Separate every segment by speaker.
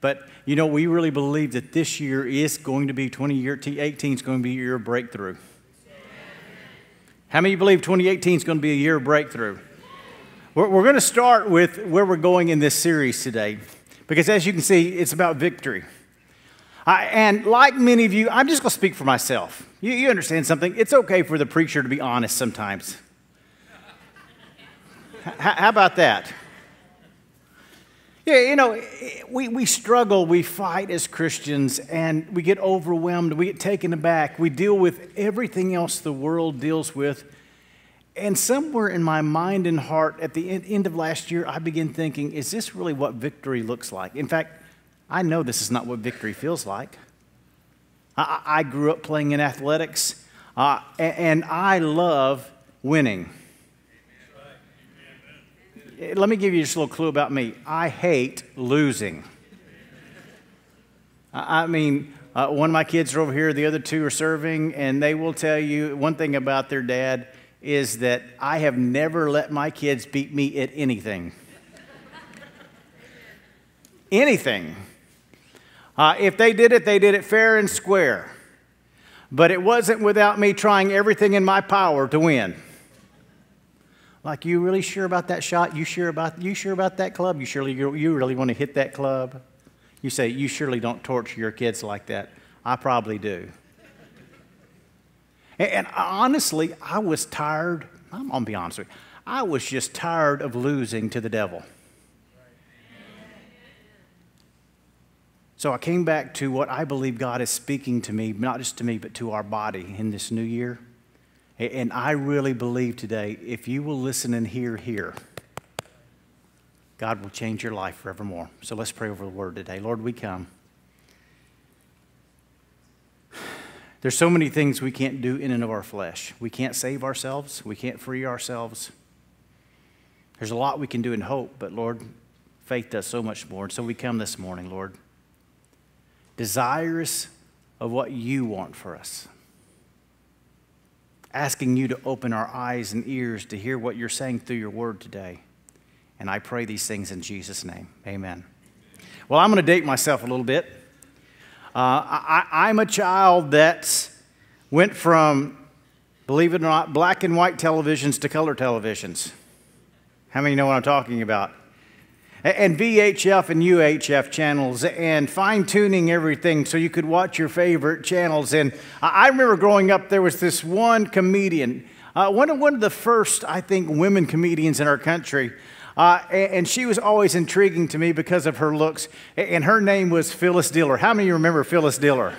Speaker 1: But you know, we really believe that this year is going to be 2018 is going to be of breakthrough. How many believe 2018 is going to be a year of breakthrough? We're, we're going to start with where we're going in this series today, because as you can see, it's about victory. I, and like many of you, I'm just going to speak for myself. You, you understand something? It's okay for the preacher to be honest sometimes. H- how about that? Yeah, you know, we, we struggle, we fight as Christians, and we get overwhelmed, we get taken aback, we deal with everything else the world deals with. And somewhere in my mind and heart, at the end of last year, I began thinking, is this really what victory looks like? In fact, I know this is not what victory feels like. I, I grew up playing in athletics, uh, and I love winning. Let me give you just a little clue about me. I hate losing. I mean, uh, one of my kids are over here, the other two are serving, and they will tell you one thing about their dad is that I have never let my kids beat me at anything. anything. Uh, if they did it, they did it fair and square. But it wasn't without me trying everything in my power to win. Like, you really sure about that shot? You sure about, you sure about that club? You surely you really want to hit that club? You say, you surely don't torture your kids like that. I probably do. and, and honestly, I was tired. I'm going to be honest with you. I was just tired of losing to the devil. So I came back to what I believe God is speaking to me, not just to me, but to our body in this new year. And I really believe today, if you will listen and hear here, God will change your life forevermore. So let's pray over the word today. Lord, we come. There's so many things we can't do in and of our flesh. We can't save ourselves, we can't free ourselves. There's a lot we can do in hope, but Lord, faith does so much more. And so we come this morning, Lord, desirous of what you want for us asking you to open our eyes and ears to hear what you're saying through your word today. And I pray these things in Jesus' name. Amen. Well, I'm going to date myself a little bit. Uh, I, am a child that went from, believe it or not, black and white televisions to color televisions. How many know what I'm talking about? And VHF and UHF channels and fine tuning everything so you could watch your favorite channels. And I remember growing up, there was this one comedian, uh, one, of, one of the first, I think, women comedians in our country. Uh, and she was always intriguing to me because of her looks. And her name was Phyllis Diller. How many of you remember Phyllis Diller?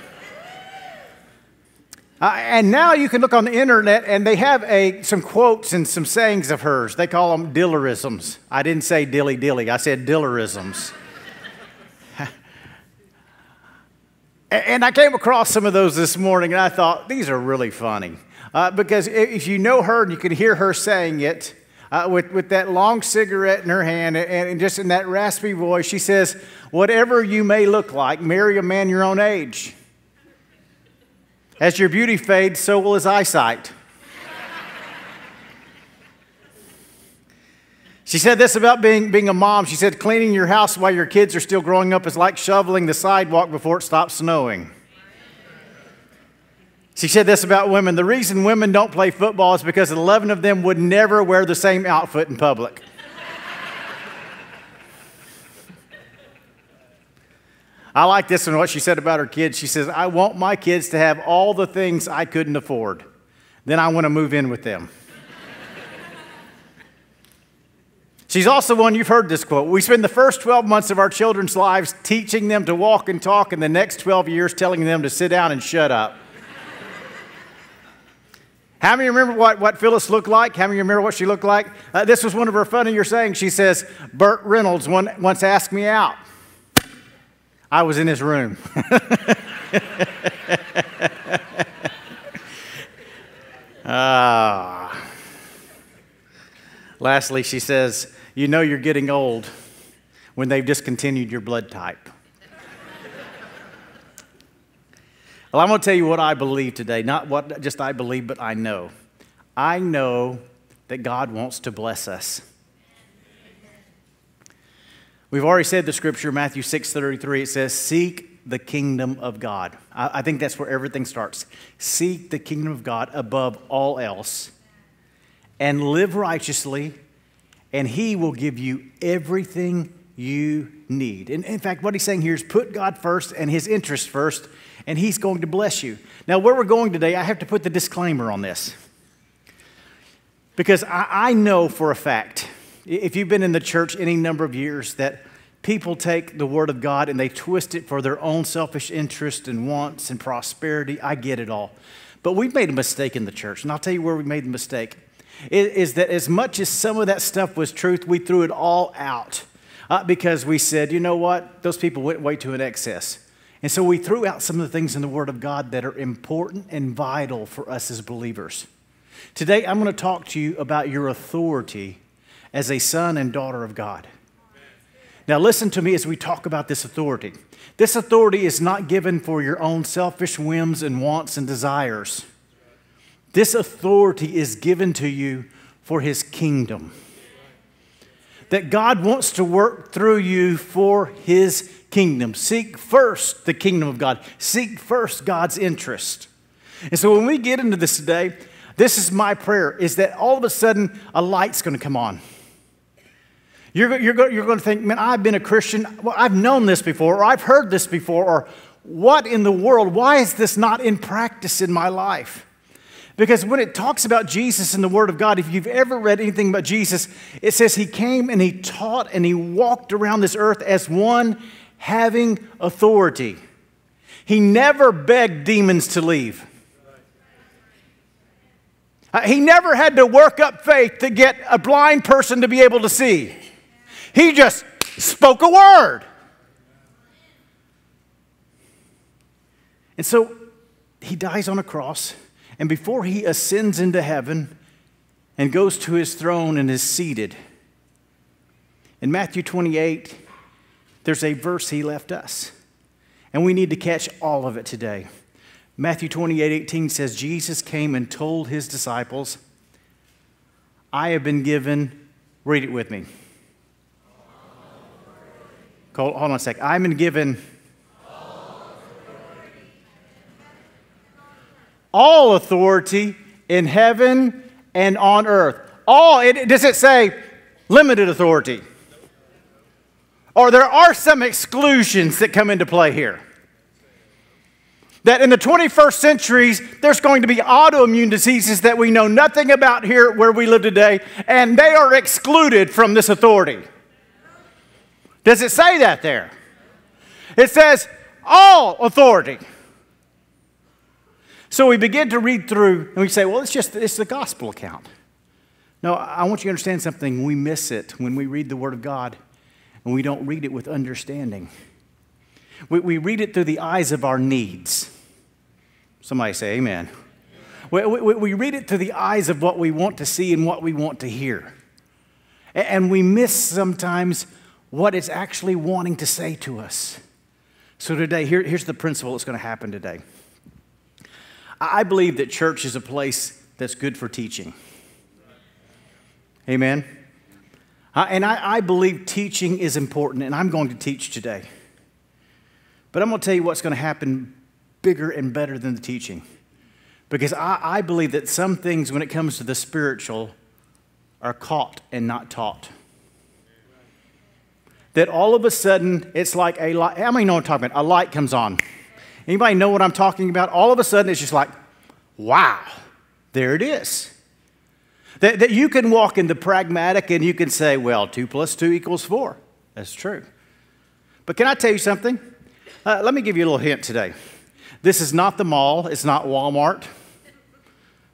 Speaker 1: Uh, and now you can look on the internet and they have a, some quotes and some sayings of hers. They call them Dillerisms. I didn't say dilly dilly, I said Dillerisms. and I came across some of those this morning and I thought, these are really funny. Uh, because if you know her and you can hear her saying it, uh, with, with that long cigarette in her hand and, and just in that raspy voice, she says, Whatever you may look like, marry a man your own age. As your beauty fades, so will his eyesight. She said this about being, being a mom. She said, cleaning your house while your kids are still growing up is like shoveling the sidewalk before it stops snowing. She said this about women. The reason women don't play football is because 11 of them would never wear the same outfit in public. I like this one, what she said about her kids. She says, I want my kids to have all the things I couldn't afford. Then I want to move in with them. She's also one, you've heard this quote. We spend the first 12 months of our children's lives teaching them to walk and talk, and the next 12 years telling them to sit down and shut up. How many remember what, what Phyllis looked like? How many remember what she looked like? Uh, this was one of her funnier sayings. She says, Burt Reynolds one, once asked me out. I was in his room. ah. Lastly, she says, You know you're getting old when they've discontinued your blood type. well, I'm going to tell you what I believe today. Not what just I believe, but I know. I know that God wants to bless us. We've already said the scripture, Matthew 6 33, it says, Seek the kingdom of God. I, I think that's where everything starts. Seek the kingdom of God above all else and live righteously, and He will give you everything you need. And in fact, what He's saying here is put God first and His interest first, and He's going to bless you. Now, where we're going today, I have to put the disclaimer on this. Because I, I know for a fact, if you've been in the church any number of years, that people take the Word of God and they twist it for their own selfish interest and wants and prosperity. I get it all. But we've made a mistake in the church, and I'll tell you where we made the mistake. Is that as much as some of that stuff was truth, we threw it all out uh, because we said, you know what, those people went way to an excess. And so we threw out some of the things in the Word of God that are important and vital for us as believers. Today, I'm going to talk to you about your authority as a son and daughter of God. Now, listen to me as we talk about this authority. This authority is not given for your own selfish whims and wants and desires. This authority is given to you for His kingdom. That God wants to work through you for His kingdom. Seek first the kingdom of God, seek first God's interest. And so when we get into this today, this is my prayer is that all of a sudden a light's going to come on. You're, you're, you're going to think, man, I've been a Christian. Well, I've known this before, or I've heard this before, or what in the world? Why is this not in practice in my life? Because when it talks about Jesus in the Word of God, if you've ever read anything about Jesus, it says he came and he taught and he walked around this earth as one having authority. He never begged demons to leave. Uh, he never had to work up faith to get a blind person to be able to see. He just spoke a word. And so he dies on a cross, and before he ascends into heaven and goes to his throne and is seated, in Matthew 28, there's a verse he left us, and we need to catch all of it today. Matthew 28 18 says, Jesus came and told his disciples, I have been given, read it with me. Hold on a sec. Been given all authority in heaven and on earth. All, it, does it say limited authority? Or there are some exclusions that come into play here. That in the 21st centuries, there's going to be autoimmune diseases that we know nothing about here where we live today, and they are excluded from this authority. Does it say that there? It says all authority. So we begin to read through and we say, well, it's just it's the gospel account. No, I want you to understand something. We miss it when we read the Word of God and we don't read it with understanding. We, we read it through the eyes of our needs. Somebody say, Amen. We, we, we read it through the eyes of what we want to see and what we want to hear. And we miss sometimes what it's actually wanting to say to us. So, today, here, here's the principle that's going to happen today. I believe that church is a place that's good for teaching. Amen? Uh, and I, I believe teaching is important, and I'm going to teach today. But I'm going to tell you what's going to happen bigger and better than the teaching. Because I, I believe that some things, when it comes to the spiritual, are caught and not taught that all of a sudden it's like a light. How many know what I'm talking about? A light comes on. Anybody know what I'm talking about? All of a sudden it's just like, wow, there it is. That, that you can walk in the pragmatic and you can say, well, two plus two equals four. That's true. But can I tell you something? Uh, let me give you a little hint today. This is not the mall, it's not Walmart.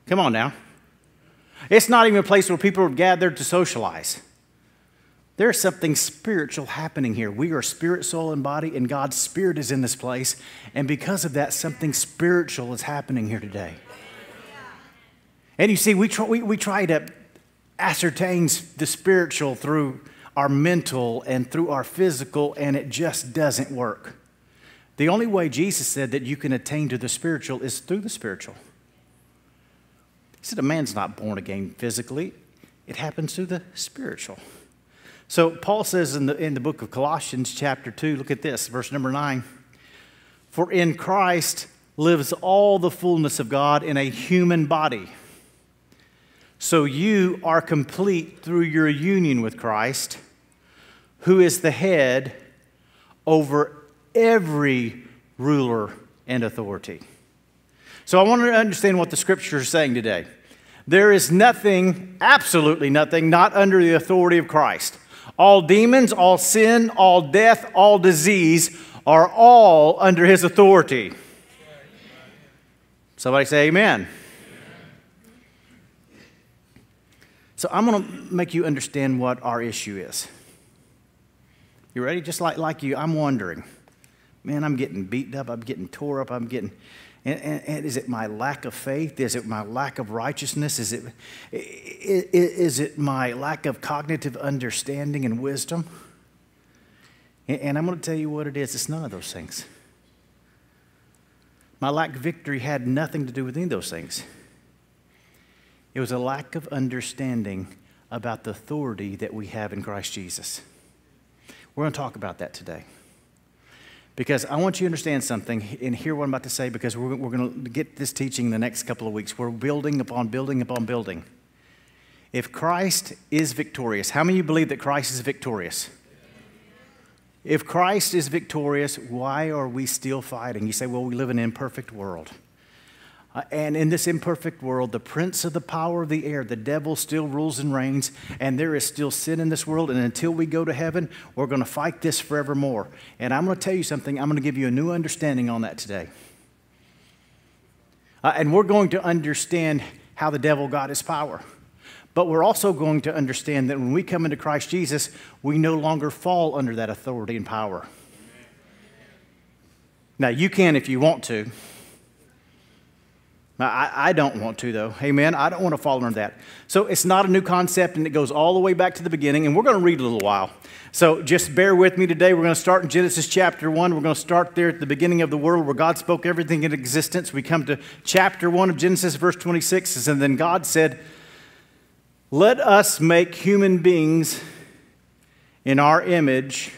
Speaker 1: Come on now. It's not even a place where people are gathered to socialize. There's something spiritual happening here. We are spirit, soul, and body, and God's spirit is in this place. And because of that, something spiritual is happening here today. And you see, we try, we, we try to ascertain the spiritual through our mental and through our physical, and it just doesn't work. The only way Jesus said that you can attain to the spiritual is through the spiritual. He said, A man's not born again physically, it happens through the spiritual. So Paul says in the, in the book of Colossians, chapter 2, look at this, verse number 9. For in Christ lives all the fullness of God in a human body. So you are complete through your union with Christ, who is the head over every ruler and authority. So I want to understand what the scripture is saying today. There is nothing, absolutely nothing, not under the authority of Christ. All demons, all sin, all death, all disease are all under his authority. Somebody say amen. So I'm going to make you understand what our issue is. You ready? Just like, like you, I'm wondering. Man, I'm getting beaten up. I'm getting tore up. I'm getting. And, and, and, is it my lack of faith? Is it my lack of righteousness? Is it, is it my lack of cognitive understanding and wisdom? And, and I'm going to tell you what it is it's none of those things. My lack of victory had nothing to do with any of those things. It was a lack of understanding about the authority that we have in Christ Jesus. We're going to talk about that today. Because I want you to understand something and hear what I'm about to say because we're, we're going to get this teaching in the next couple of weeks. We're building upon building upon building. If Christ is victorious, how many of you believe that Christ is victorious? If Christ is victorious, why are we still fighting? You say, well, we live in an imperfect world. Uh, and in this imperfect world, the prince of the power of the air, the devil, still rules and reigns, and there is still sin in this world. And until we go to heaven, we're going to fight this forevermore. And I'm going to tell you something, I'm going to give you a new understanding on that today. Uh, and we're going to understand how the devil got his power. But we're also going to understand that when we come into Christ Jesus, we no longer fall under that authority and power. Now, you can if you want to. I, I, don't want to, though. Amen. I don't want to fall under that. So it's not a new concept, and it goes all the way back to the beginning, and we're going to read a little while. So just bear with me today. We're going to start in Genesis chapter 1. We're going to start there at the beginning of the world where God spoke everything in existence. We come to chapter 1 of Genesis, verse 26, and then God said, Let us make human beings in our image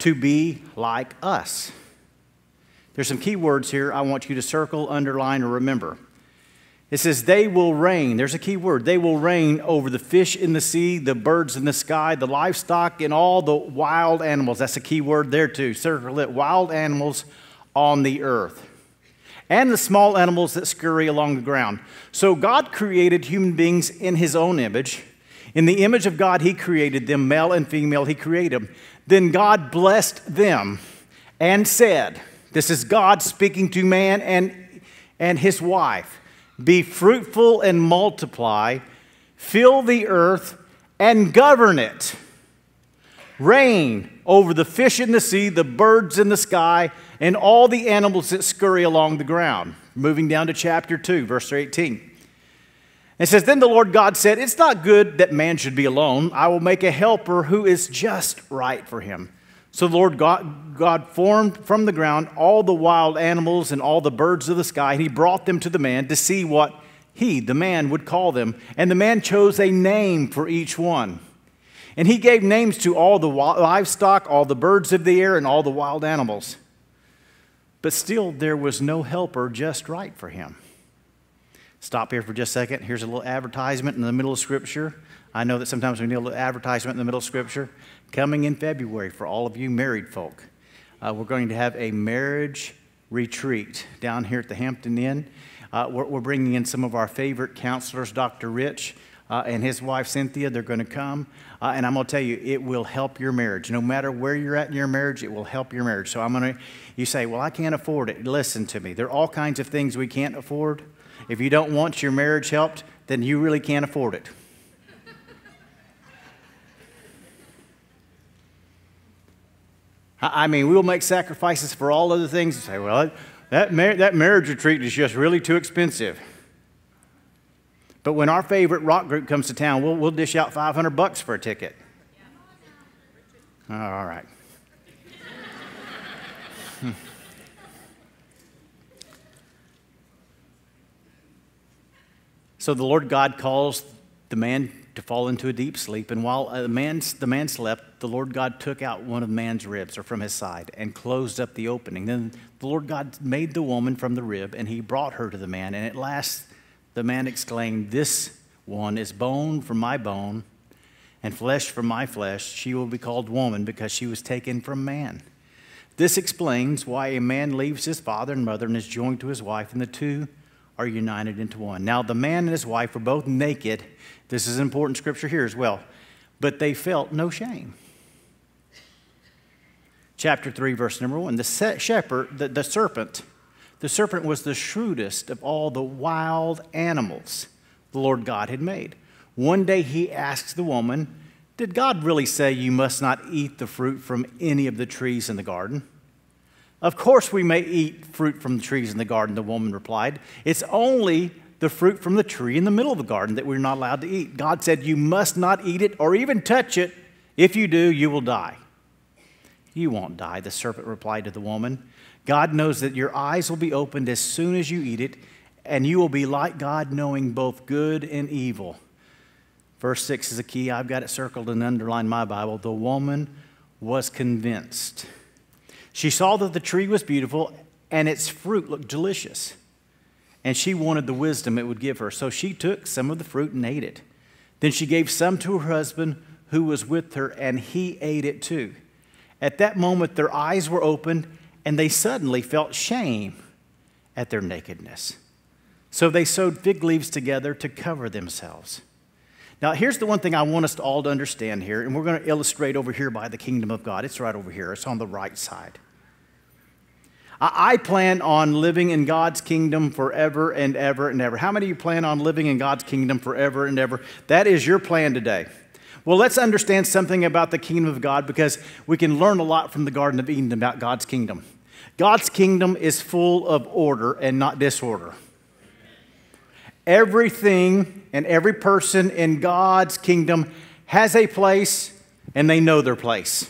Speaker 1: to be like us. There's some key words here I want you to circle, underline, or remember. It says, They will reign. There's a key word. They will reign over the fish in the sea, the birds in the sky, the livestock, and all the wild animals. That's a key word there, too. Circle it. Wild animals on the earth. And the small animals that scurry along the ground. So God created human beings in his own image. In the image of God, he created them, male and female, he created them. Then God blessed them and said, this is God speaking to man and, and his wife. Be fruitful and multiply, fill the earth and govern it. Reign over the fish in the sea, the birds in the sky, and all the animals that scurry along the ground. Moving down to chapter 2, verse 18. It says, Then the Lord God said, It's not good that man should be alone. I will make a helper who is just right for him. So the Lord God, God formed from the ground all the wild animals and all the birds of the sky, and he brought them to the man to see what he, the man, would call them. And the man chose a name for each one. And he gave names to all the livestock, all the birds of the air, and all the wild animals. But still, there was no helper just right for him. Stop here for just a second. Here's a little advertisement in the middle of Scripture. I know that sometimes we need a little advertisement in the middle of Scripture coming in February for all of you married folk. Uh, we're going to have a marriage retreat down here at the Hampton Inn. Uh, we're, we're, bringing in some of our favorite counselors, Dr. Rich uh, and his wife Cynthia. They're going to come. Uh, and I'm going to tell you, it will help your marriage. No matter where you're at in your marriage, it will help your marriage. So I'm going to, you say, well, I can't afford it. Listen to me. There are all kinds of things we can't afford. If you don't want your marriage helped, then you really can't afford it. I mean, we'll make sacrifices for all other things and say, well, that, mar- that marriage retreat is just really too expensive. But when our favorite rock group comes to town, we'll, we'll dish out 500 bucks for a ticket. All right. Hmm. so the Lord God calls the man to fall into a deep sleep. And while uh, the man, the man slept, the Lord God took out one of man's ribs or from his side and closed up the opening. Then the Lord God made the woman from the rib and he brought her to the man. And at last the man exclaimed, This one is bone from my bone and flesh from my flesh. She will be called woman because she was taken from man. This explains why a man leaves his father and mother and is joined to his wife, and the two are united into one. Now, the man and his wife were both naked. This is an important scripture here as well. But they felt no shame. Chapter 3, verse number 1. The shepherd, the, the serpent, the serpent was the shrewdest of all the wild animals the Lord God had made. One day he asked the woman, Did God really say you must not eat the fruit from any of the trees in the garden? Of course, we may eat fruit from the trees in the garden, the woman replied. It's only the fruit from the tree in the middle of the garden that we're not allowed to eat. God said, You must not eat it or even touch it. If you do, you will die. You won't die, the serpent replied to the woman. God knows that your eyes will be opened as soon as you eat it, and you will be like God, knowing both good and evil. Verse 6 is a key. I've got it circled and underlined in my Bible. The woman was convinced. She saw that the tree was beautiful and its fruit looked delicious. And she wanted the wisdom it would give her. So she took some of the fruit and ate it. Then she gave some to her husband who was with her, and he ate it too. At that moment, their eyes were opened, and they suddenly felt shame at their nakedness. So they sewed fig leaves together to cover themselves. Now, here's the one thing I want us to all to understand here, and we're going to illustrate over here by the kingdom of God. It's right over here, it's on the right side. I plan on living in God's kingdom forever and ever and ever. How many of you plan on living in God's kingdom forever and ever? That is your plan today. Well, let's understand something about the kingdom of God because we can learn a lot from the Garden of Eden about God's kingdom. God's kingdom is full of order and not disorder. Everything and every person in God's kingdom has a place and they know their place.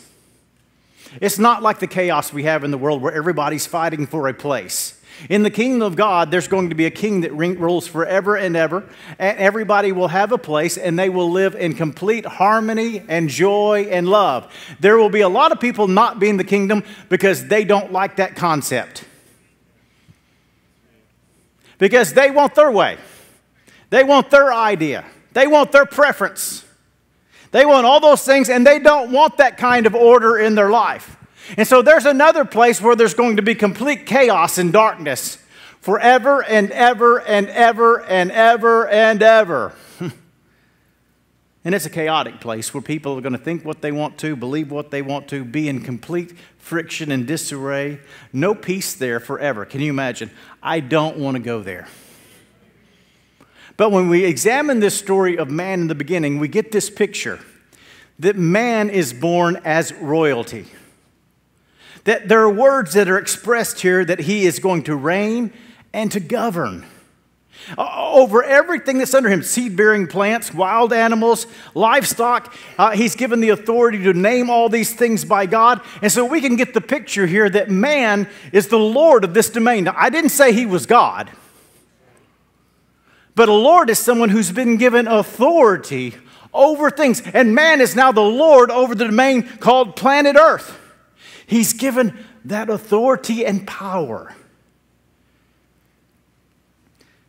Speaker 1: It's not like the chaos we have in the world where everybody's fighting for a place. In the kingdom of God, there's going to be a king that rules forever and ever, and everybody will have a place and they will live in complete harmony and joy and love. There will be a lot of people not being the kingdom because they don't like that concept. Because they want their way. They want their idea, they want their preference. They want all those things, and they don't want that kind of order in their life. And so there's another place where there's going to be complete chaos and darkness forever and ever and ever and ever and ever. and it's a chaotic place where people are going to think what they want to, believe what they want to, be in complete friction and disarray. No peace there forever. Can you imagine? I don't want to go there. But when we examine this story of man in the beginning, we get this picture that man is born as royalty. That there are words that are expressed here that he is going to reign and to govern over everything that's under him seed bearing plants, wild animals, livestock. Uh, he's given the authority to name all these things by God. And so we can get the picture here that man is the Lord of this domain. Now, I didn't say he was God. But a Lord is someone who's been given authority over things. And man is now the Lord over the domain called planet Earth. He's given that authority and power.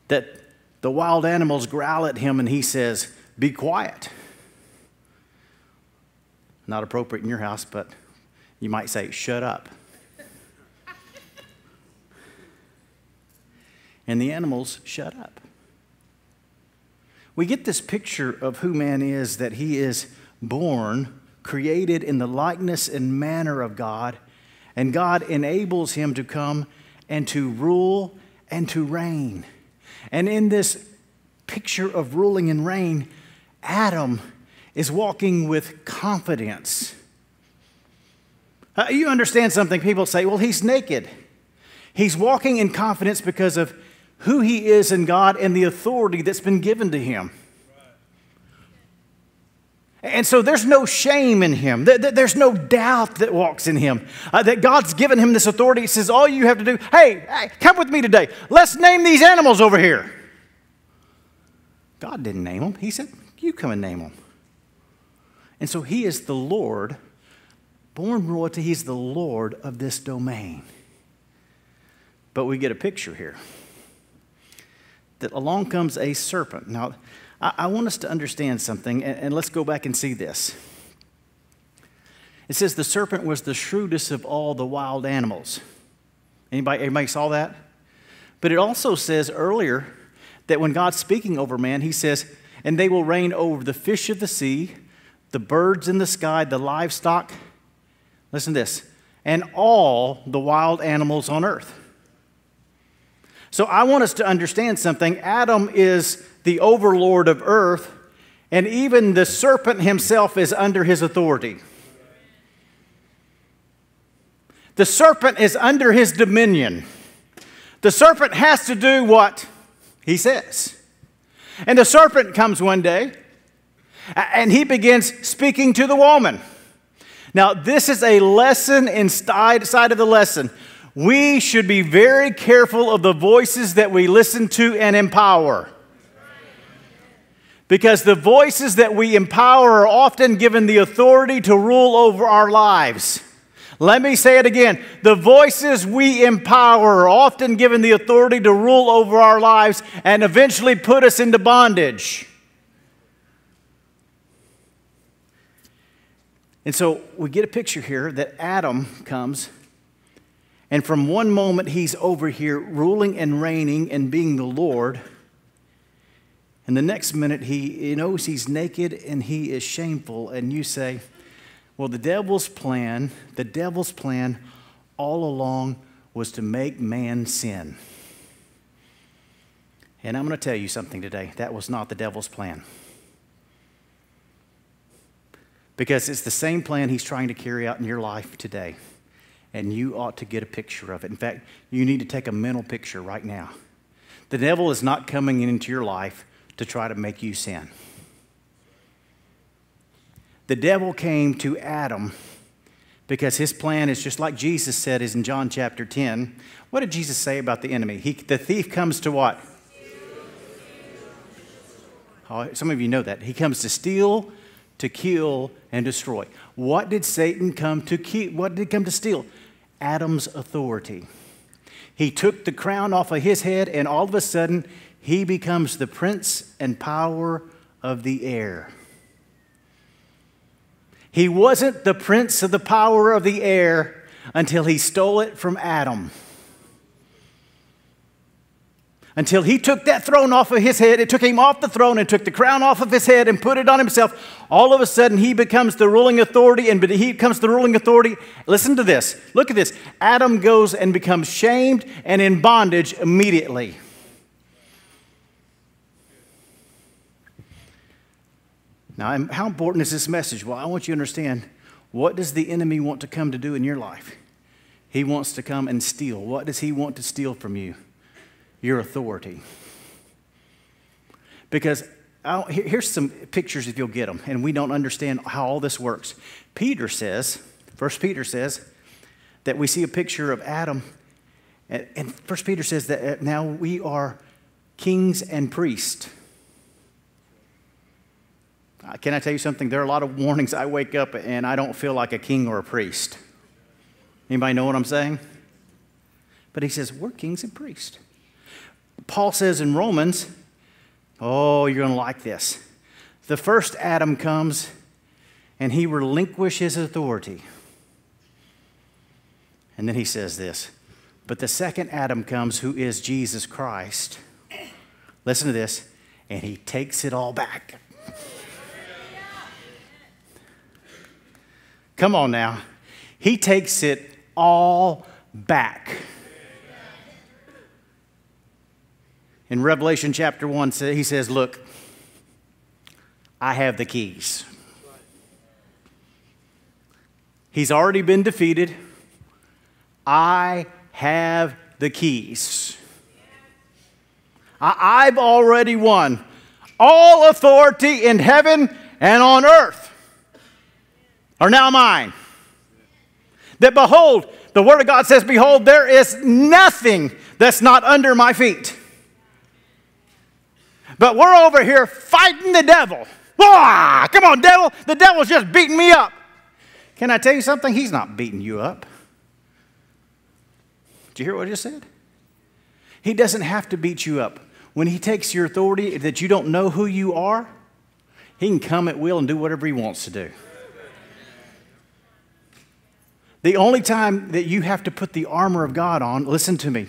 Speaker 1: That the wild animals growl at him and he says, Be quiet. Not appropriate in your house, but you might say, Shut up. and the animals shut up we get this picture of who man is that he is born, created in the likeness and manner of God, and God enables him to come and to rule and to reign. And in this picture of ruling and reign, Adam is walking with confidence. Uh, you understand something? People say, well, he's naked. He's walking in confidence because of who he is in God and the authority that's been given to him. And so there's no shame in him. There's no doubt that walks in him. Uh, that God's given him this authority. He says, All you have to do, hey, hey, come with me today. Let's name these animals over here. God didn't name them. He said, You come and name them. And so he is the Lord, born royalty, he's the Lord of this domain. But we get a picture here that along comes a serpent. Now, I, I want us to understand something, and, and let's go back and see this. It says the serpent was the shrewdest of all the wild animals. Anybody, anybody saw that? But it also says earlier that when God's speaking over man, he says, and they will reign over the fish of the sea, the birds in the sky, the livestock. Listen to this, and all the wild animals on earth. So I want us to understand something. Adam is the overlord of earth, and even the serpent himself is under his authority. The serpent is under his dominion. The serpent has to do what he says. And the serpent comes one day and he begins speaking to the woman. Now, this is a lesson inside of the lesson. We should be very careful of the voices that we listen to and empower. Because the voices that we empower are often given the authority to rule over our lives. Let me say it again. The voices we empower are often given the authority to rule over our lives and eventually put us into bondage. And so we get a picture here that Adam comes, and from one moment he's over here ruling and reigning and being the Lord. And the next minute he knows he's naked and he is shameful, and you say, well, the devil's plan, the devil's plan all along was to make man sin. And I'm going to tell you something today. That was not the devil's plan. Because it's the same plan he's trying to carry out in your life today. And you ought to get a picture of it. In fact, you need to take a mental picture right now. The devil is not coming into your life to try to make you sin the devil came to Adam because his plan is just like Jesus said is in John chapter 10. What did Jesus say about the enemy? He, the thief comes to what? Oh, some of you know that. He comes to steal, to kill, and destroy. What did Satan come to keep? What did he come to steal? Adam's authority. He took the crown off of his head, and all of a sudden, he becomes the prince and power of the air. He wasn't the prince of the power of the air until he stole it from Adam. Until he took that throne off of his head, it took him off the throne and took the crown off of his head and put it on himself. All of a sudden, he becomes the ruling authority, and he becomes the ruling authority. Listen to this. Look at this. Adam goes and becomes shamed and in bondage immediately. Now, how important is this message? Well, I want you to understand what does the enemy want to come to do in your life? He wants to come and steal. What does he want to steal from you? Your authority. Because here's some pictures if you'll get them, and we don't understand how all this works. Peter says, First Peter says, that we see a picture of Adam, and First Peter says that uh, now we are kings and priests. Uh, can I tell you something? There are a lot of warnings. I wake up and I don't feel like a king or a priest. Anybody know what I'm saying? But he says, We're kings and priests. Paul says in Romans, Oh, you're going to like this. The first Adam comes and he relinquishes authority. And then he says this But the second Adam comes, who is Jesus Christ. Listen to this, and he takes it all back. Come on now. He takes it all back. In Revelation chapter 1, he says, Look, I have the keys. He's already been defeated. I have the keys. I, have already won all authority in heaven and on earth are now mine. That behold, the Word of God says, Behold, there is nothing that's not under my feet. But we're over here fighting the devil. Ah, come on, devil. The devil's just beating me up. Can I tell you something? He's not beating you up. Did you hear what I just said? He doesn't have to beat you up. When he takes your authority that you don't know who you are, he can come at will and do whatever he wants to do. The only time that you have to put the armor of God on, listen to me.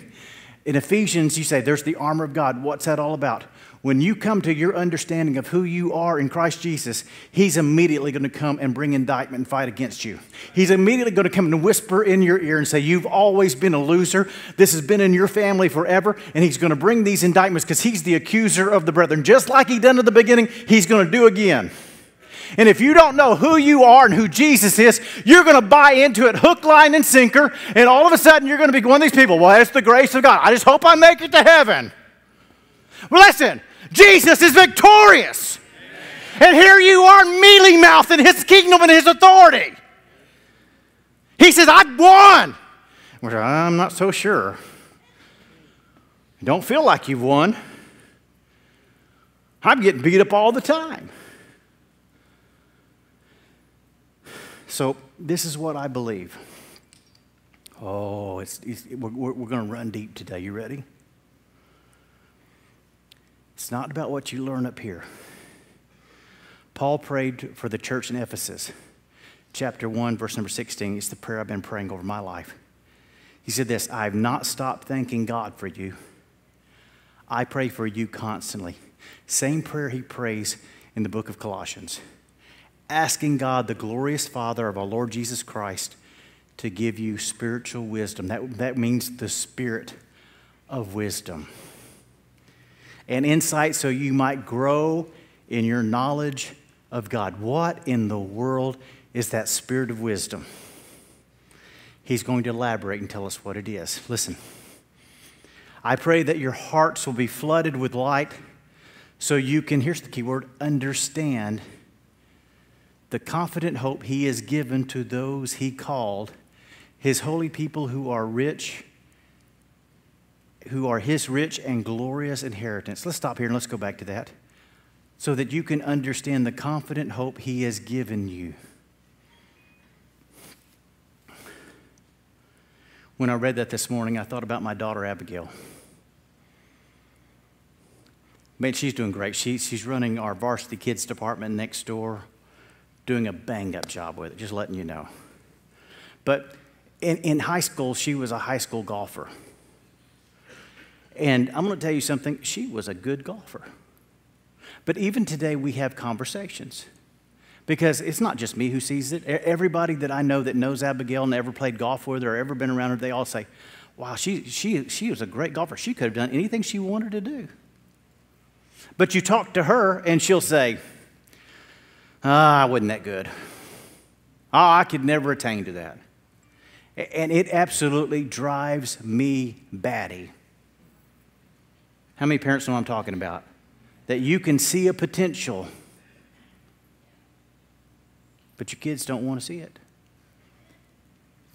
Speaker 1: In Ephesians, you say, There's the armor of God. What's that all about? When you come to your understanding of who you are in Christ Jesus, He's immediately going to come and bring indictment and fight against you. He's immediately going to come and whisper in your ear and say, You've always been a loser. This has been in your family forever. And He's going to bring these indictments because He's the accuser of the brethren. Just like He done at the beginning, He's going to do again. And if you don't know who you are and who Jesus is, you're going to buy into it hook, line, and sinker. And all of a sudden, you're going to be one of these people. Well, it's the grace of God. I just hope I make it to heaven. Listen, Jesus is victorious. And here you are, mealy mouthed in his kingdom and his authority. He says, I've won. I'm not so sure. Don't feel like you've won. I'm getting beat up all the time. So, this is what I believe. Oh, it's, it's we're, we're going to run deep today. You ready? It's not about what you learn up here. Paul prayed for the church in Ephesus, chapter 1, verse number 16. It's the prayer I've been praying over my life. He said this I have not stopped thanking God for you. I pray for you constantly. Same prayer he prays in the book of Colossians asking God, the glorious Father of our Lord Jesus Christ, to give you spiritual wisdom. That, that means the spirit of wisdom and insight so you might grow in your knowledge of God. What in the world is that spirit of wisdom? He's going to elaborate and tell us what it is. Listen, I pray that your hearts will be flooded with light so you can, here's the key word, understand the confident hope he has given to those he called, his holy people who are rich, who are his rich and glorious inheritance. Let's stop here and let's go back to that so that you can understand the confident hope he has given you. When I read that this morning, I thought about my daughter Abigail. Man, she's doing great. She, she's running our varsity kids department next door doing a bang up job with it, just letting you know. But in, in high school, she was a high school golfer. And I'm going to tell you something, she was a good golfer. But even today, we have conversations. Because it's not just me who sees it. Everybody that I know that knows Abigail and ever played golf with her or ever been around her, they all say, wow, she, she, she was a great golfer. She could have done anything she wanted to do. But you talk to her, and she'll say, Ah, I wasn't that good. Oh, I could never attain to that. And it absolutely drives me batty. How many parents know I'm talking about? That you can see a potential, but your kids don't want to see it.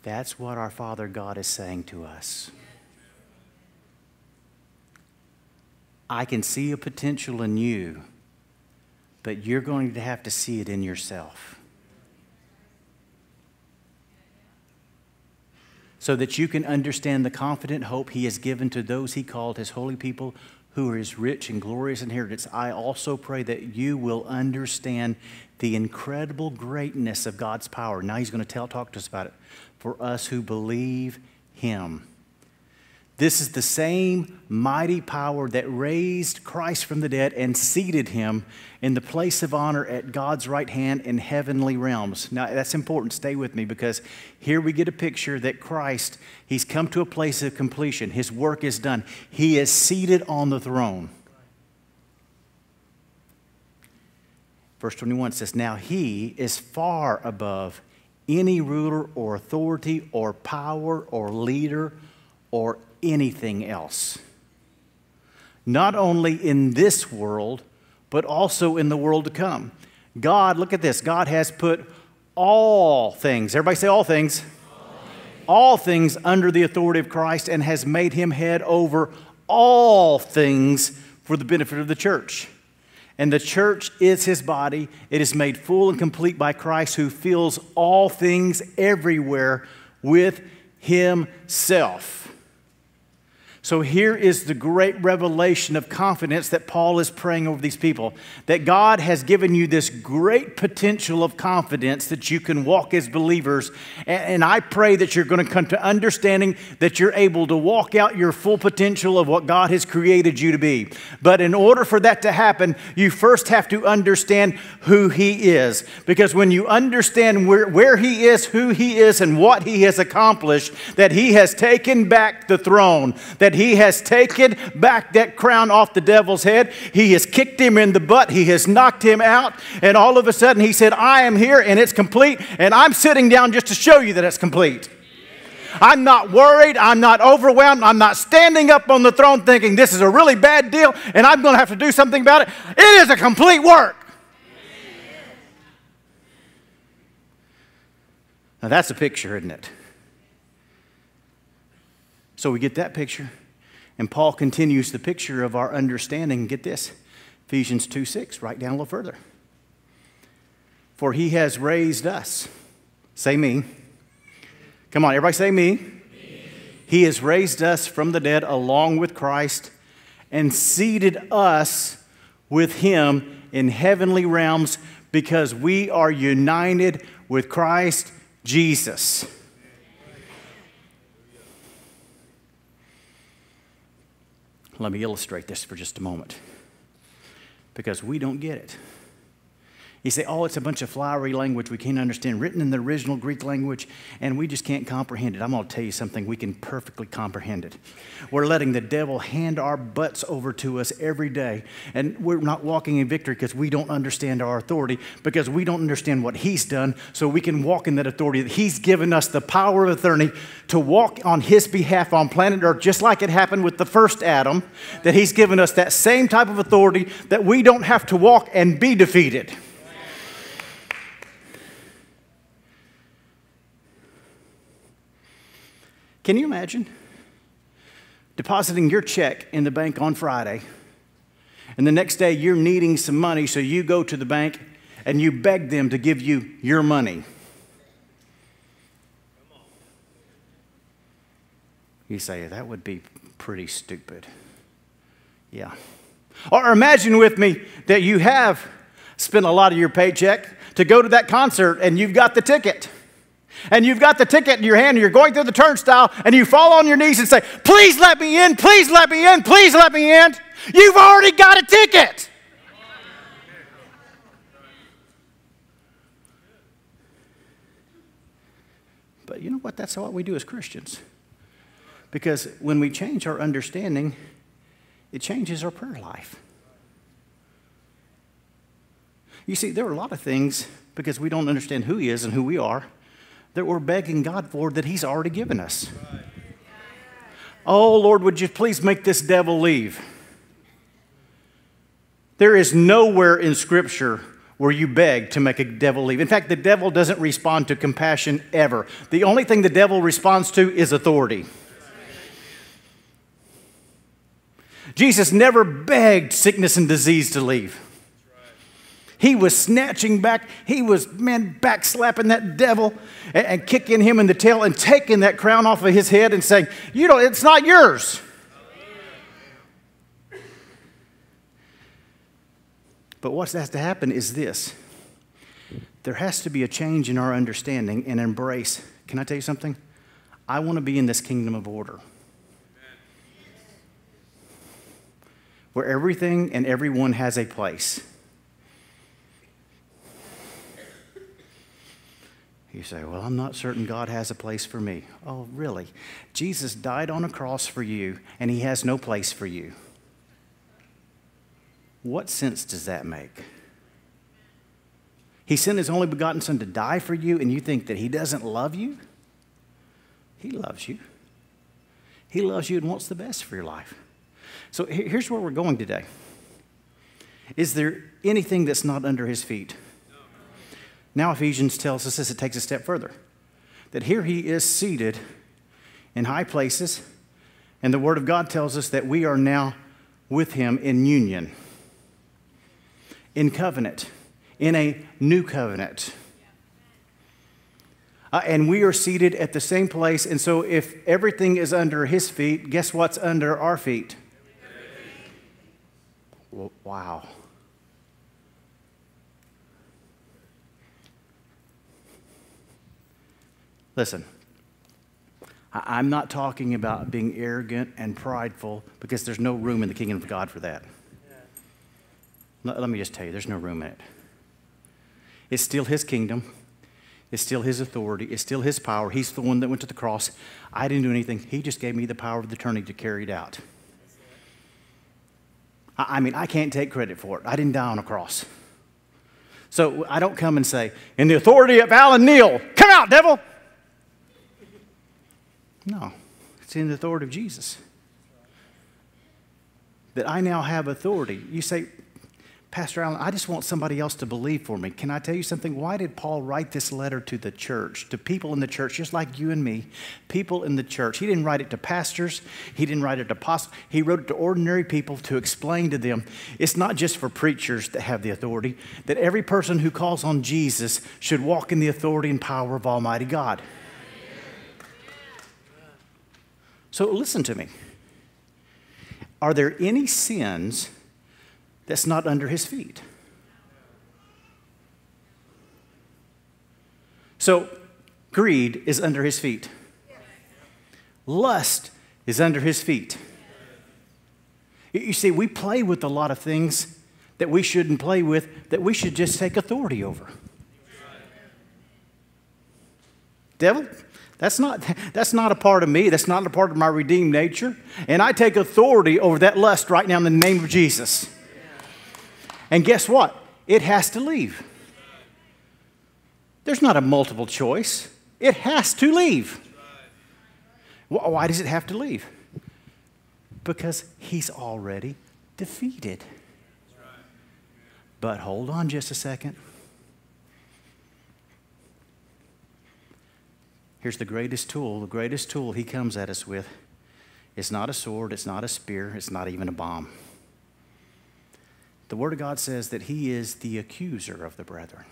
Speaker 1: That's what our Father God is saying to us. I can see a potential in you but you're going to have to see it in yourself. So that you can understand the confident hope He has given to those He called His holy people who are His rich and glorious inheritance. I also pray that you will understand the incredible greatness of God's power. Now He's going to tell, talk to us about it for us who believe Him. This is the same mighty power that raised Christ from the dead and seated him in the place of honor at God's right hand in heavenly realms. Now, that's important. Stay with me because here we get a picture that Christ, he's come to a place of completion. His work is done. He is seated on the throne. Verse 21 says, Now he is far above any ruler or authority or power or leader or anything else. Not only in this world, but also in the world to come. God, look at this, God has put all things, everybody say all things, all things under the authority of Christ and has made him head over all things for the benefit of the church. And the church is his body. It is made full and complete by Christ, who fills all things everywhere with himself. So here is the great revelation of confidence that Paul is praying over these people that God has given you this great potential of confidence that you can walk as believers. And I pray that you're going to come to understanding that you're able to walk out your full potential of what God has created you to be. But in order for that to happen, you first have to understand who He is. Because when you understand where, where He is, who He is, and what He has accomplished, that He has taken back the throne, that he has taken back that crown off the devil's head. He has kicked him in the butt. He has knocked him out. And all of a sudden, he said, I am here and it's complete. And I'm sitting down just to show you that it's complete. I'm not worried. I'm not overwhelmed. I'm not standing up on the throne thinking this is a really bad deal and I'm going to have to do something about it. It is a complete work. Now, that's a picture, isn't it? So we get that picture. And Paul continues the picture of our understanding. Get this Ephesians 2 6, write down a little further. For he has raised us. Say me. Come on, everybody say me. me. He has raised us from the dead along with Christ and seated us with him in heavenly realms because we are united with Christ Jesus. Let me illustrate this for just a moment because we don't get it. You say, oh, it's a bunch of flowery language we can't understand, written in the original Greek language, and we just can't comprehend it. I'm going to tell you something, we can perfectly comprehend it. We're letting the devil hand our butts over to us every day, and we're not walking in victory because we don't understand our authority, because we don't understand what he's done, so we can walk in that authority that he's given us the power of authority to walk on his behalf on planet Earth, just like it happened with the first Adam, that he's given us that same type of authority that we don't have to walk and be defeated. Can you imagine depositing your check in the bank on Friday, and the next day you're needing some money, so you go to the bank and you beg them to give you your money? You say, that would be pretty stupid. Yeah. Or imagine with me that you have spent a lot of your paycheck to go to that concert and you've got the ticket and you've got the ticket in your hand and you're going through the turnstile and you fall on your knees and say, Please let me in, please let me in, please let me in. You've already got a ticket. But you know what? That's what we do as Christians. Because when we change our understanding, it changes our prayer life. You see, there are a lot of things because we don't understand who He is and who we are that we're begging God for that He's already given us. Oh, Lord, would you please make this devil leave? There is nowhere in Scripture where you beg to make a devil leave. In fact, the devil doesn't respond to compassion ever. The only thing the devil responds to is authority. Jesus never begged sickness and disease to leave. He was snatching back, he was, man, backslapping that devil and, and kicking him in the tail and taking that crown off of his head and saying, You know, it's not yours. But what has to happen is this there has to be a change in our understanding and embrace. Can I tell you something? I want to be in this kingdom of order. Where everything and everyone has a place. You say, Well, I'm not certain God has a place for me. Oh, really? Jesus died on a cross for you, and he has no place for you. What sense does that make? He sent his only begotten Son to die for you, and you think that he doesn't love you? He loves you. He loves you and wants the best for your life. So here's where we're going today. Is there anything that's not under his feet? Now, Ephesians tells us this, it takes a step further that here he is seated in high places, and the Word of God tells us that we are now with him in union. in covenant, in a new covenant. Uh, and we are seated at the same place. And so, if everything is under his feet, guess what's under our feet? Well, wow. Listen, I'm not talking about being arrogant and prideful because there's no room in the kingdom of God for that. Let, me just tell you, there's no room in it. It's still his kingdom. It's still his authority. It's still his power. He's the one that went to the cross. I didn't do anything. He just gave me the power of the attorney to carry it out. I, I mean, I can't take credit for it. I didn't die on a cross. So I don't come and say, in the authority of Alan Neal, come out, devil. No, it's in the authority of Jesus. That I now have authority. You say, Pastor Allen, I just want somebody else to believe for me. Can I tell you something? Why did Paul write this letter to the church, to people in the church, just like you and me? People in the church. He didn't write it to pastors, he didn't write it to apostles. He wrote it to ordinary people to explain to them it's not just for preachers that have the authority, that every person who calls on Jesus should walk in the authority and power of Almighty God. So listen to me. Are there any sins that's not under his feet? So greed is under his feet. Lust is under his feet. You see, we play with a lot of things that we shouldn't play with, that we should just take authority over. Devil, that's not, that's not a part of me. That's not a part of my redeemed nature. And I take authority over that lust right now in the name of Jesus. And guess what? It has to leave. There's not a multiple choice, it has to leave. Why does it have to leave? Because he's already defeated. But hold on just a second. Here's the greatest tool. The greatest tool he comes at us with is not a sword, it's not a spear, it's not even a bomb. The Word of God says that he is the accuser of the brethren.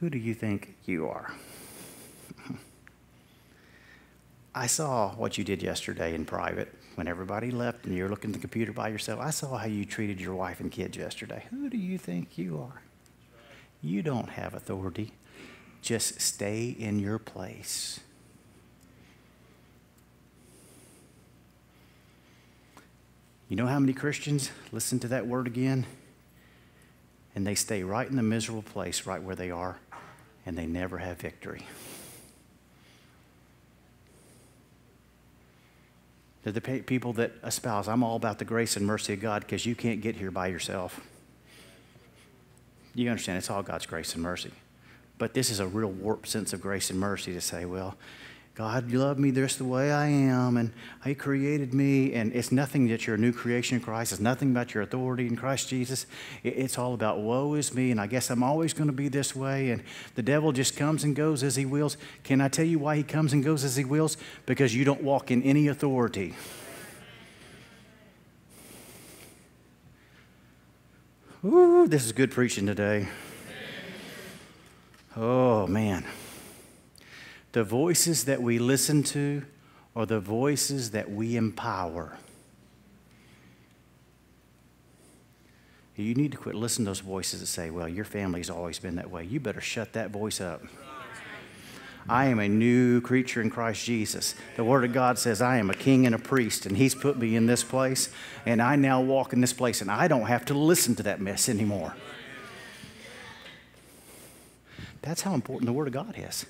Speaker 1: Who do you think you are? I saw what you did yesterday in private when everybody left and you're looking at the computer by yourself. I saw how you treated your wife and kids yesterday. Who do you think you are? You don't have authority. Just stay in your place. You know how many Christians listen to that word again? And they stay right in the miserable place, right where they are, and they never have victory. They're the people that espouse, I'm all about the grace and mercy of God because you can't get here by yourself. You understand, it's all God's grace and mercy. But this is a real warped sense of grace and mercy to say, well, God loved me just the way I am, and He created me, and it's nothing that you're a new creation in Christ. It's nothing about your authority in Christ Jesus. It's all about woe is me, and I guess I'm always going to be this way, and the devil just comes and goes as he wills. Can I tell you why he comes and goes as he wills? Because you don't walk in any authority. Ooh, this is good preaching today. Oh, man. The voices that we listen to are the voices that we empower. You need to quit listening to those voices that say, well, your family's always been that way. You better shut that voice up. I am a new creature in Christ Jesus. The Word of God says, I am a king and a priest, and He's put me in this place, and I now walk in this place, and I don't have to listen to that mess anymore. That's how important the Word of God is.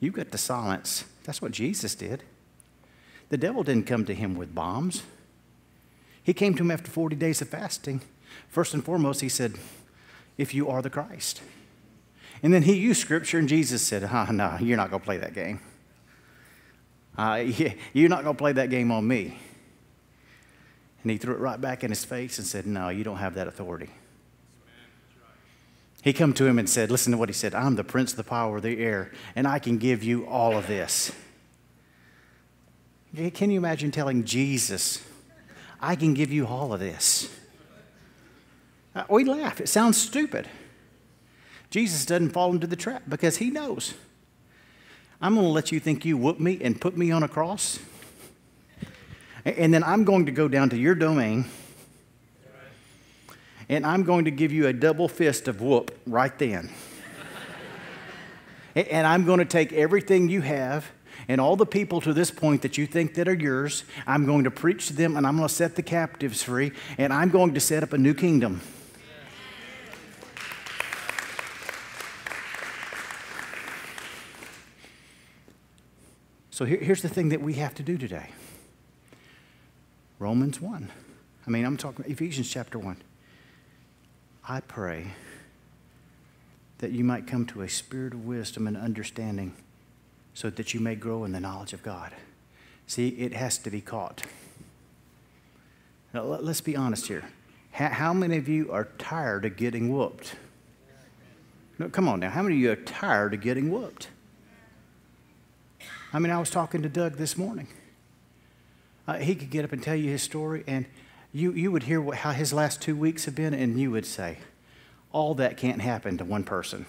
Speaker 1: You got to silence. That's what Jesus did. The devil didn't come to him with bombs. He came to him after 40 days of fasting. First and foremost, he said, If you are the Christ. And then he used scripture, and Jesus said, oh, No, you're not going to play that game. Uh, you're not going to play that game on me. And he threw it right back in his face and said, No, you don't have that authority. He come to him and said, listen to what he said, I'm the prince of the power of the air, and I can give you all of this. Can you imagine telling Jesus, I can give you all of this? Uh, we laugh. It sounds stupid. Jesus doesn't fall into the trap because he knows. I'm going to let you think you whoop me and put me on a cross. And then I'm going to go down to your domain and I'm going to give you a double fist of whoop right then. and I'm going to take everything you have and all the people to this point that you think that are yours, I'm going to preach to them and I'm going to set the captives free and I'm going to set up a new kingdom. So here, here's the thing that we have to do today Romans 1. I mean, I'm talking Ephesians chapter 1. I pray that you might come to a spirit of wisdom and understanding so that you may grow in the knowledge of God. See, it has to be caught. Now, let's be honest here. How many of you are tired of getting whooped? No, come on now. How many of you are tired of getting whooped? I mean, I was talking to Doug this morning. Uh, he could get up and tell you his story, and you, you would hear what, how his last two weeks have been, and you would say, all that can't happen to one person.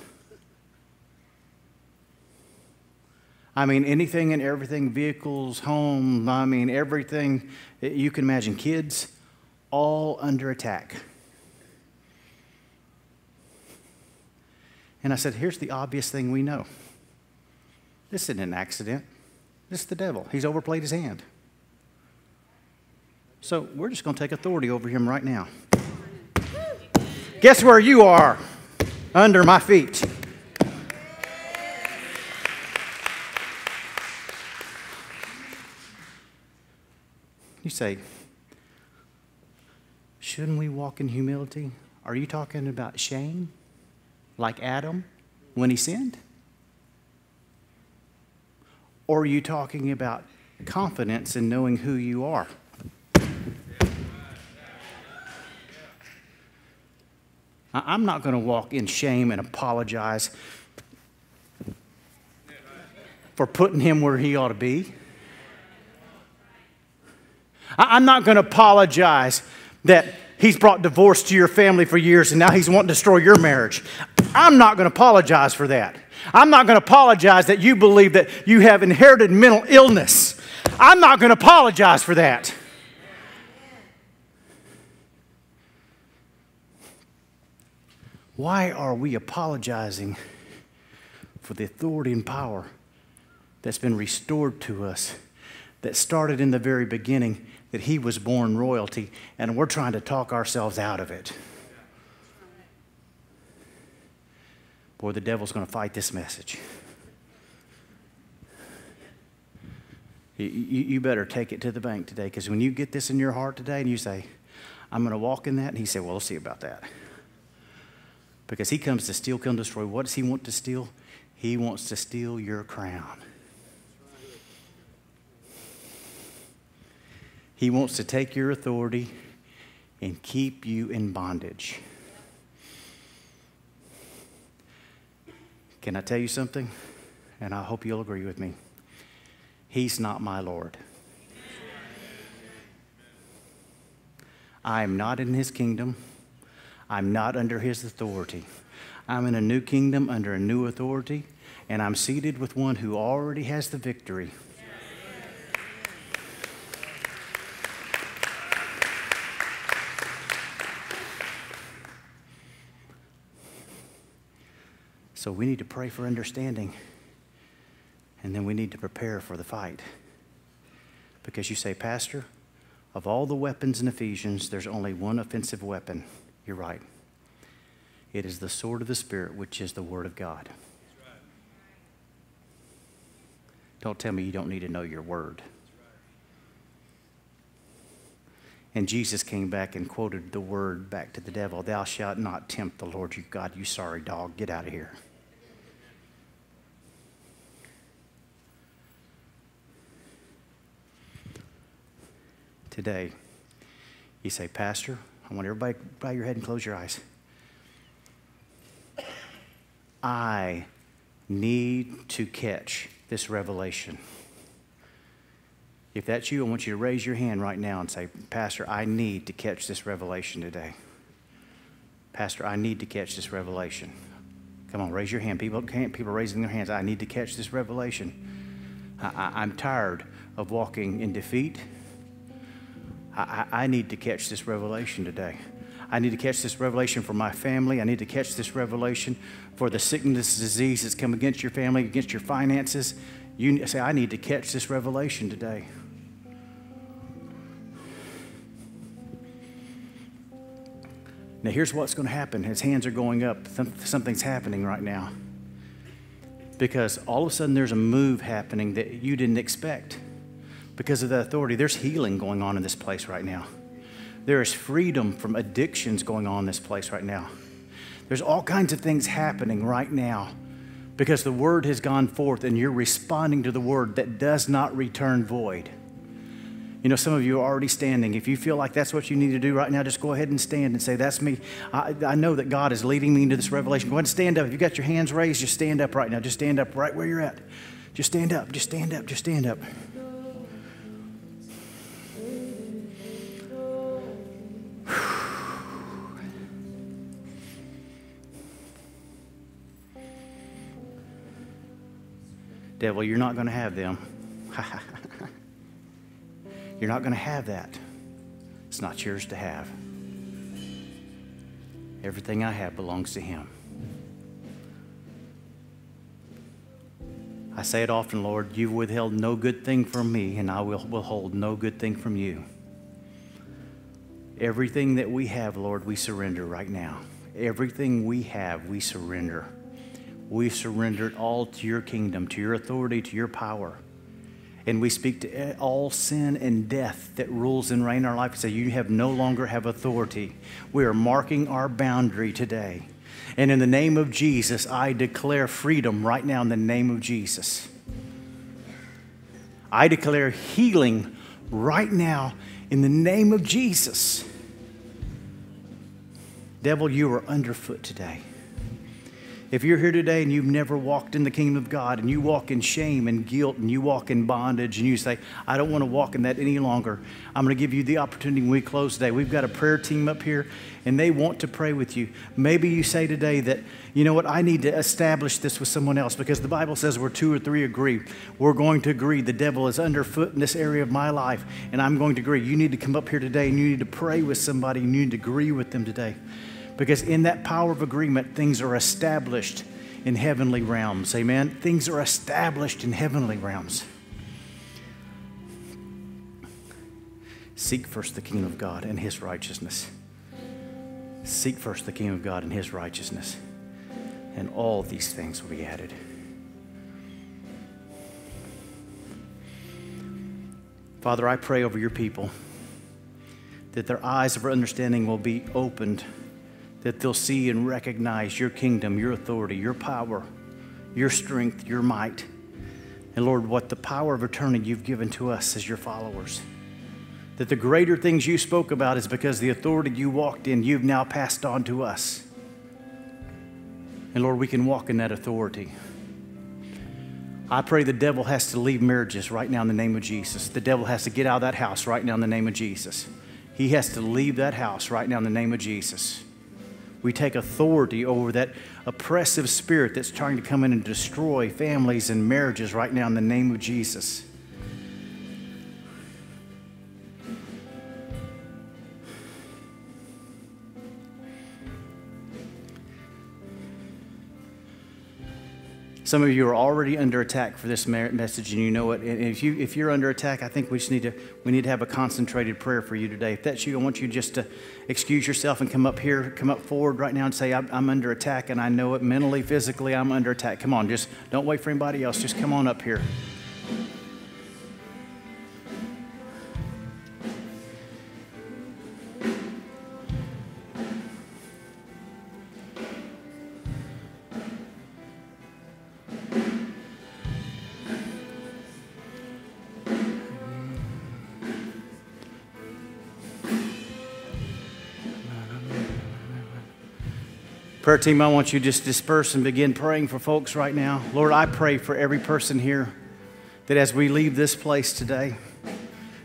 Speaker 1: I mean, anything and everything vehicles, home, I mean, everything eh, you can imagine, kids, all under attack. And I said, here's the obvious thing we know this isn't an accident, this is the devil. He's overplayed his hand. So we're just going to take authority over him right now. Guess where you are? Under my feet. You say, shouldn't we walk in humility? Are you talking about shame? Like Adam when he sinned? Or are you talking about confidence in knowing who you are? I'm not going to walk in shame and apologize for putting him where he ought to be. I'm not going to apologize that he's brought divorce to your family for years and now he's wanting to destroy your marriage. I'm not going to apologize for that. I'm not going to apologize that you believe that you have inherited mental illness. I'm not going to apologize for that. Why are we apologizing for the authority and power that's been restored to us, that started in the very beginning, that He was born royalty, and we're trying to talk ourselves out of it? Boy, the devil's going to fight this message. You, you, better take it to the bank today because when you get this in your heart today and you say, I'm going to walk in that, and he said, Well, we'll see about that because he comes to steal, kill, and destroy. What does he want to steal? He wants to steal your crown. He wants to take your authority and keep you in bondage. Can I tell you something? And I hope you'll agree with me. He's not my Lord. I am not in his kingdom. I'm not under his authority. I'm in a new kingdom under a new authority, and I'm seated with one who already has the victory. So we need to pray for understanding, and then we need to prepare for the fight. Because you say, Pastor, of all the weapons in Ephesians, there's only one offensive weapon. You're right. It is the sword of the Spirit, which is the Word of God. Don't tell me you don't need to know your Word. And Jesus came back and quoted the word back to the devil Thou shalt not tempt the Lord your God, you sorry dog. Get out of here. Today, you say, Pastor, I want everybody to bow your head and close your eyes. I need to catch this revelation. If that's you, I want you to raise your hand right now and say, Pastor, I need to catch this revelation today. Pastor, I need to catch this revelation. Come on, raise your hand. People can't. People raising their hands. I need to catch this revelation. I, am tired of walking in defeat. I, I, need to catch this revelation today. I need to catch this revelation for my family. I need to catch this revelation for the sickness, disease that's come against your family, against your finances. You say, I need to catch this revelation today. Now, here's what's going to happen. His hands are going up. Something's happening right now. Because all of a sudden, there's a move happening that you didn't expect because of the authority. There's healing going on in this place right now. There is freedom from addictions going on in this place right now. There's all kinds of things happening right now because the word has gone forth and you're responding to the word that does not return void. You know, some of you are already standing. If you feel like that's what you need to do right now, just go ahead and stand and say, That's me. I, I know that God is leading me into this revelation. Go ahead and stand up. If you've got your hands raised, just stand up right now. Just stand up right where you're at. Just stand up. Just stand up. Just stand up. Devil, you're not going to have them. You're not going to have that. It's not yours to have. Everything I have belongs to Him. I say it often, Lord, you've withheld no good thing from me, and I will withhold no good thing from you. Everything that we have, Lord, we surrender right now. Everything we have, we surrender. We surrender it all to your kingdom, to your authority, to your power. And we speak to all sin and death that rules and reign our life and say, You have no longer have authority. We are marking our boundary today. And in the name of Jesus, I declare freedom right now in the name of Jesus. I declare healing right now in the name of Jesus. Devil, you are underfoot today. If you're here today and you've never walked in the kingdom of God and you walk in shame and guilt and you walk in bondage and you say, I don't want to walk in that any longer, I'm going to give you the opportunity when we close today. We've got a prayer team up here and they want to pray with you. Maybe you say today that, you know what, I need to establish this with someone else because the Bible says where two or three agree, we're going to agree. The devil is underfoot in this area of my life and I'm going to agree. You need to come up here today and you need to pray with somebody and you need to agree with them today. Because in that power of agreement, things are established in heavenly realms. Amen? Things are established in heavenly realms. Seek first the kingdom of God and his righteousness. Seek first the kingdom of God and his righteousness, and all these things will be added. Father, I pray over your people that their eyes of understanding will be opened that they'll see and recognize your kingdom, your authority, your power, your strength, your might. And Lord, what the power of eternity you've given to us as your followers. That the greater things you spoke about is because the authority you walked in, you've now passed on to us. And Lord, we can walk in that authority. I pray the devil has to leave marriages right now in the name of Jesus. The devil has to get out of that house right now in the name of Jesus. He has to leave that house right now in the name of Jesus. We take authority over that oppressive spirit that's trying to come in and destroy families and marriages right now in the name of Jesus. Some of you are already under attack for this message, and you know it. And if you if you're under attack, I think we just need to we need to have a concentrated prayer for you today. If that's you, I want you just to excuse yourself and come up here, come up forward right now, and say, "I'm, I'm under attack, and I know it mentally, physically. I'm under attack." Come on, just don't wait for anybody else. Just come on up here. Prayer team, I want you to just disperse and begin praying for folks right now. Lord, I pray for every person here that as we leave this place today,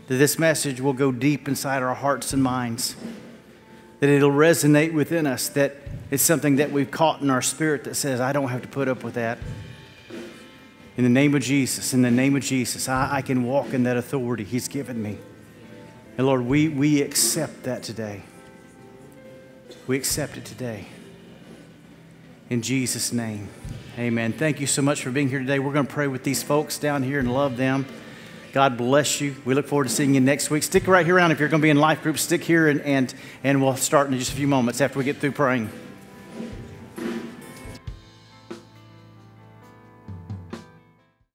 Speaker 1: that this message will go deep inside our hearts and minds. that it'll resonate within us, that it's something that we've caught in our spirit that says, I don't have to put up with that. In the name of Jesus, in the name of Jesus, I, I can walk in that authority He's given me. And Lord, we, we accept that today. We accept it today. In Jesus' name, amen. Thank you so much for being here today. We're going to pray with these folks down here and love them. God bless you. We look forward to seeing you next week. Stick right here around if you're going to be in life groups. Stick here and, and, and we'll start in just a few moments after we get through praying.